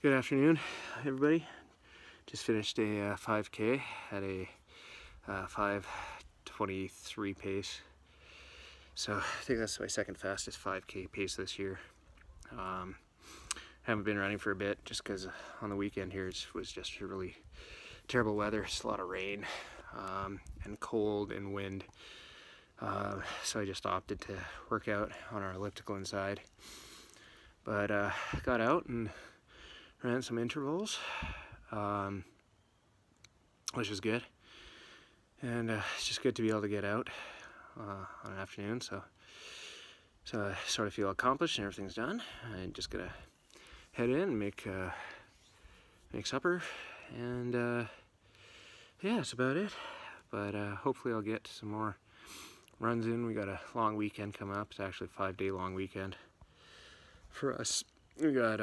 Good afternoon, everybody. Just finished a uh, 5K at a uh, 5:23 pace. So I think that's my second fastest 5K pace this year. Um, haven't been running for a bit just because on the weekend here it was just really terrible weather. It's a lot of rain um, and cold and wind. Uh, so I just opted to work out on our elliptical inside. But uh, got out and ran some intervals, um, which is good. And uh, it's just good to be able to get out uh, on an afternoon. So, so I sort of feel accomplished and everything's done. I'm just gonna head in and make uh, make supper, and uh, yeah, that's about it. But uh, hopefully I'll get some more runs in. We got a long weekend coming up. It's actually a five-day long weekend for us. We got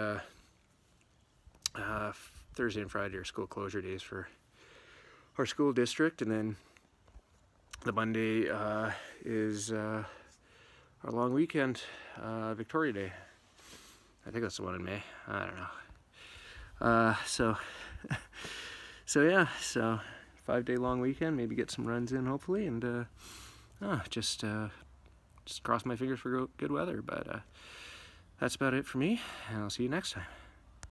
uh, Thursday and Friday are school closure days for our school district, and then the Monday uh, is uh, our long weekend, uh, Victoria Day. I think that's the one in May. I don't know. Uh, so, so yeah, so five day long weekend. Maybe get some runs in, hopefully, and uh, oh, just just cross my fingers for good weather. But that's about it for me, and I'll see you next time.